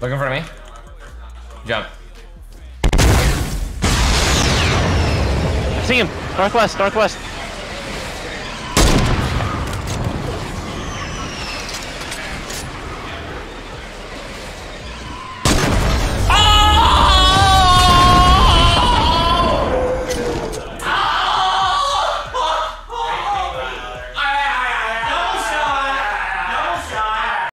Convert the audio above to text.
Look in front of me. Jump. I see him. Northwest, northwest.